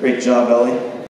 Great job, Ellie.